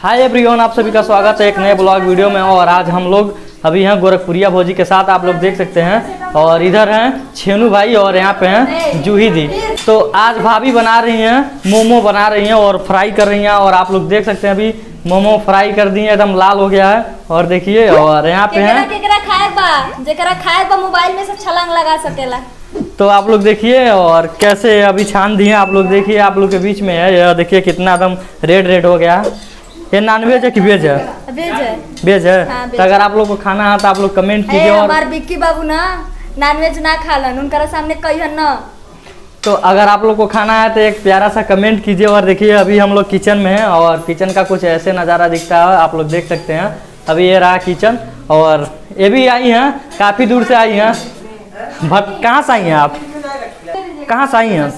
Hi everyone आप सभी का स्वागत है एक नए ब्लॉग वीडियो में और आज हम लोग अभी हैं गोरखपुरिया भोजी के साथ आप लोग देख सकते हैं। और इधर हैं छेनू भाई और यहाँ पे हैं जूही दी तो आज भाभी बना रही हैं मोमो बना रही हैं और फ्राई कर रही हैं और आप लोग देख सकते हैं अभी मोमो फ्राई कर दी है एकदम लाल हो गया है। और देखिए और यहाँ पे है। मोबाइल में से छलांग लगा सकेला। तो आप लोग देखिए और कैसे अभी छान दिए आप लोग। देखिए आप लोग के बीच में है यह देखिए कितना एकदम रेड रेड हो गया। है ये नॉन वेज है कि वेज है भेज? है वेज है हाँ, तो अगर आप लोग को खाना है तो आप लोग कमेंट कीजिए और हमार बिक्की बाबू ना नॉनवेज ना खालन उनकरा सामने कहियन ना। तो अगर आप लोग को खाना है तो एक प्यारा सा कमेंट कीजिए और देखिए अभी हम लोग किचन में हैं और किचन का कुछ ऐसे नज़ारा दिखता है आप लोग देख सकते हैं। अभी ये रहा किचन और ये भी आई हैं काफ़ी दूर से आई हैं। भट कहाँ से आई हैं आप? कहाँ से आई हैं?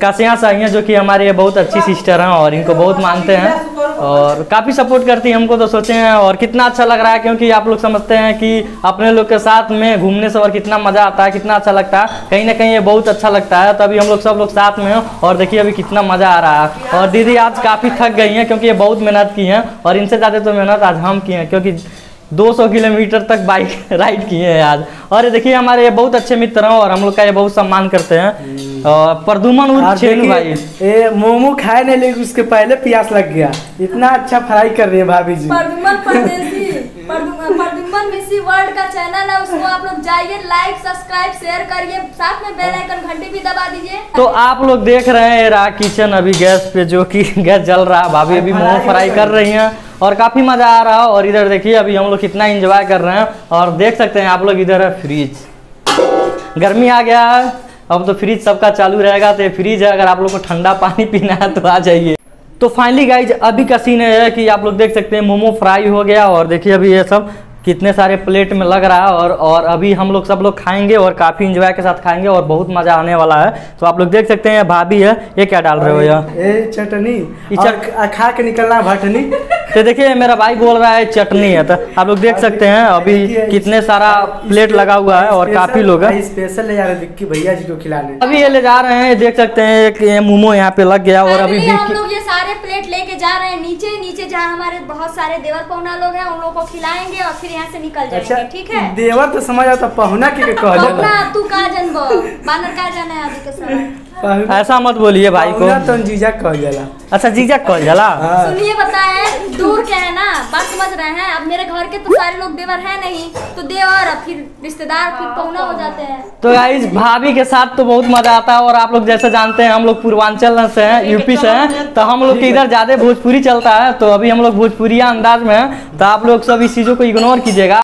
कासिया से आई हैं जो कि हमारे ये बहुत अच्छी सिस्टर हैं और इनको बहुत मानते हैं। और काफ़ी सपोर्ट करती है हमको तो सोचे हैं, और कितना अच्छा लग रहा है क्योंकि आप लोग समझते हैं कि अपने लोग के साथ में घूमने से और कितना मज़ा आता है, कितना अच्छा लगता है। कहीं ना कहीं ये बहुत अच्छा लगता है तो अभी हम लोग सब लोग साथ में हैं, और देखिए अभी कितना मज़ा आ रहा है। और दीदी आज काफ़ी थक गई हैं क्योंकि ये बहुत मेहनत की हैं, और इनसे ज़्यादा तो मेहनत आज हम की हैं, क्योंकि 200 किलोमीटर तक बाइक राइड किए हैं आज। और ये देखिए हमारे ये बहुत अच्छे मित्र हैं, और हम लोग का ये बहुत सम्मान करते हैं। प्रदुमन उर्फ़ भाई। ये मोमो खाए नहीं लेकिन उसके पहले प्यास लग गया। इतना अच्छा फ्राई कर रही है भाभी जी। परदुमन परदेसी परदुमन परदुमन मिसी वर्ल्ड का चैनल है उसको आप लोग जाइए लाइक सब्सक्राइब शेयर करिए साथ में बेल आइकन घंटी भी दबा दीजिए। तो आप लोग देख रहे हैं रहा किचन अभी गैस पे जो कि गैस जल रहा है भाभी अभी मोमो फ्राई कर रही हैं और काफ़ी मज़ा आ रहा है और इधर देखिए अभी हम लोग कितना इंजॉय कर रहे हैं और देख सकते हैं आप लोग इधर है फ्रिज गर्मी आ गया है। अब तो फ्रिज सबका चालू रहेगा तो फ्रिज है, अगर आप लोग को ठंडा पानी पीना है तो आ जाइए। तो फाइनली गाइज़ अभी का सीन है कि आप लोग देख सकते हैं, मोमो फ्राई हो गया, और देखिए अभी ये सब कितने सारे प्लेट में लग रहा है और और अभी हम लोग सब लोग खाएँगे और काफ़ी इंजॉय के साथ खाएँगे और बहुत मज़ा आने वाला है। तो आप लोग देख सकते हैं भाभी है ये क्या डाल रहे हो ये चटनी ख- के निकलना भटनी। तो देखिए मेरा भाई बोल रहा है चटनी है। तो आप लोग देख सकते हैं अभी कितने सारा प्लेट लगा हुआ है और काफ़ी लोग हैं। स्पेशल ले जा रहे विक्की भैया जी को खिलाने। अभी ये ले जा रहे हैं देख सकते हैं कि ये मोमो यहाँ पे लग गया और अभी हम लोग ये सारे प्लेट लेके जा रहे हैं नीचे जहाँ हमारे बहुत सारे देवर पहुना लोग हैं उन लोगों को खिलाएँगे और फिर यहाँ से निकल जाएँगे अच्छा ठीक है? देवर तो समझ आता पहुना के कह तू का जन बानर का जाना है आदि के समय पहुना ऐसा मत बोलिए भाई को। तो जीजा कह देला अच्छा जीजा कल जला? हाँ। सुनिए बताए दूर के है ना? बात समझ रहे हैं? अब मेरे घर के तो सारे लोग देवर है नहीं तो देवर फिर रिश्तेदार फिर पौना हो जाते हैं। तो गाइज़ भाभी के साथ तो बहुत मज़ा आता है और आप लोग जैसे जानते हैं हम लोग पूर्वांचल से हैं यूपी से हैं तो हम लोग के इधर ज़्यादा भोजपुरी चलता है तो अभी हम लोग भोजपुरिया अंदाज में हैं। तो आप लोग सब इस चीज़ों को इग्नोर कीजिएगा।